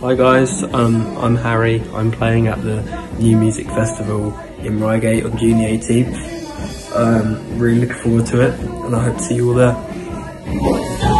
Hi guys, um, I'm Harry. I'm playing at the New Music Festival in Reigate on June 18th. Um, really looking forward to it and I hope to see you all there.